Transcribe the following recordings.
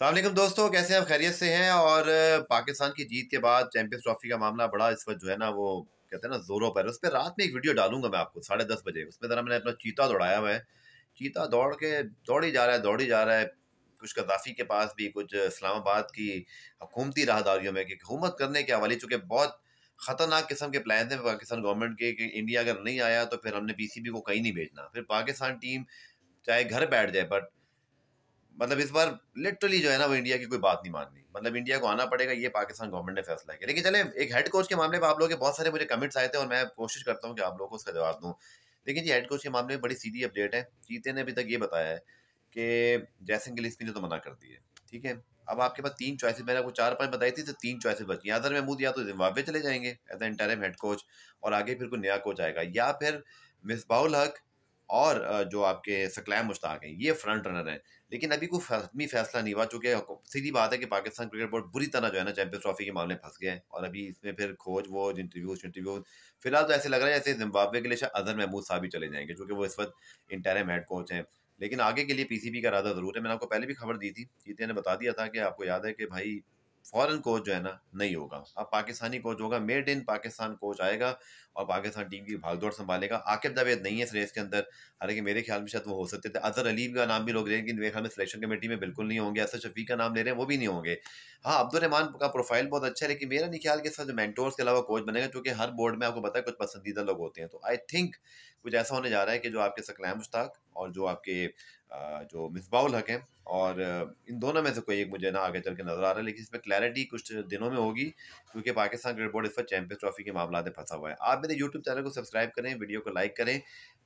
सलामकुम दोस्तों, कैसे आप खैरियत से हैं? और पाकिस्तान की जीत के बाद चैंपियंस ट्रॉफी का मामला बड़ा इस वक्त जो है ना, वो कहते हैं ना, जोरों पर उस पर रात में एक वीडियो डालूँगा मैं आपको, साढ़े दस बजे। उसमें ज़रा मैंने अपना चीता दौड़ाया हुआ है। चीता दौड़ के, दौड़ ही जा रहा है, दौड़ ही जा रहा है। कुछ कदाफ़ी के पास भी कुछ इस्लामाबाद की हुकूमती राहदारियों में कि हुकूमत करने के हवाले, चूँकि बहुत ख़तरनाक किस्म के प्लान थे पाकिस्तान गवर्नमेंट के कि इंडिया अगर नहीं आया तो फिर हमने पी सी बी को कहीं नहीं भेजना। फिर पाकिस्तान टीम चाहे घर बैठ जाए बट मतलब इस बार लिटरली जो है ना, वो इंडिया की कोई बात नहीं माननी। मतलब इंडिया को आना पड़ेगा, ये पाकिस्तान गवर्नमेंट ने फैसला किया। लेकिन चले, एक हेड कोच के मामले में आप लोगों के बहुत सारे मुझे कमेंट्स आए थे और मैं कोशिश करता हूँ कि आप लोगों को उसका जवाब दूँ। लेकिन जी हेड कोच के मामले में बड़ी सीधी अपडेट है। चीते ने अभी तक ये बताया है कि जैसन के लिस्ट ने तो मना कर दी है ठीक है? अब आपके पास तीन चॉइसेस मैंने आपको चार पाँच बताई थी तो तीन चॉइसेस बची। अदर महमूद या तो जिम्बाब्वे चले जाएँगे as a interim head coach और आगे फिर कोई नया कोच आएगा। या फिर मिसबाउल हक और जो आपके सकलैम मुश्ताक हैं, ये फ्रंट रनर हैं। लेकिन अभी कोई हतमी फैसला नहीं हुआ, चूँकि सीधी बात है कि पाकिस्तान क्रिकेट बोर्ड बुरी तरह जो है ना चैंपियंस ट्रॉफी के मामले फंस गए है और अभी इसमें फिर खोज, वो इंटरव्यूज़ इंटरव्यू फ़िलहाल तो ऐसे लग रहा है जैसे जिम्बाब्वे के लिए शायद अजहर महमूद साहब भी चले जाएँगे क्योंकि वो इस वक्त इंटरम हेड कोच हैं। लेकिन आगे के लिए पीसीबी का इरादा ज़रूर है, मैंने आपको पहले भी खबर दी थी चीते ने बता दिया था कि आपको याद है कि भाई फॉरेन कोच जो है ना, नहीं होगा। अब पाकिस्तानी कोच होगा, मेड इन पाकिस्तान कोच आएगा और पाकिस्तान टीम की भागदौड़ संभालेगा। आकिब जावेद नहीं है इस रेस के अंदर। हालाँकि मेरे ख्याल में शायद वो हो सकते थे। अजहर अली का नाम भी लोग लेकिन मेरे ख्याल में सिलेक्शन कमेटी में बिल्कुल नहीं होंगे। असर शफी का नाम ले रहे हैं, वो भी नहीं होंगे। हाँ अब्दुलरहमान का प्रोफ़ाइल बहुत अच्छा है, लेकिन मेरा नहीं ख्याल कि सर मैंटोर्स के अलावा कोच बनेगा, क्योंकि हर बोर्ड में आपको पता है कुछ पसंदीदा लोग होते हैं। तो आई थिंक कुछ ऐसा होने जा रहा है कि जो आपके सकलैम मुश्ताक और जो आपके जो मिसबाउल हक हैं और, इन दोनों में से कोई एक मुझे ना आगे चल के नज़र आ रहा है, लेकिन इसमें क्लैरिटी कुछ दिनों में होगी, क्योंकि पाकिस्तान क्रिकेट बोर्ड इस पर चैंपियंस ट्रॉफी के मामला में फंसा हुआ है। आप मेरे यूट्यूब चैनल को सब्सक्राइब करें, वीडियो को लाइक करें।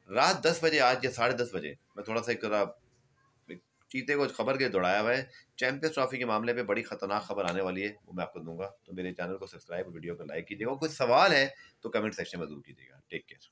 रात दस बजे, आज या साढ़े दस बजे, मैं थोड़ा सा एक चीते को खबर के दौड़ाया हुआ है। चैंपियंस ट्रॉफी के मामले में बड़ी खतरनाक खबर आने वाली है, वो मैं आपको दूँगा। तो मेरे चैनल को सब्सक्राइब वीडियो को लाइक कीजिएगा। कुछ सवाल है तो कमेंट सेक्शन में ज़रूर कीजिएगा। Take care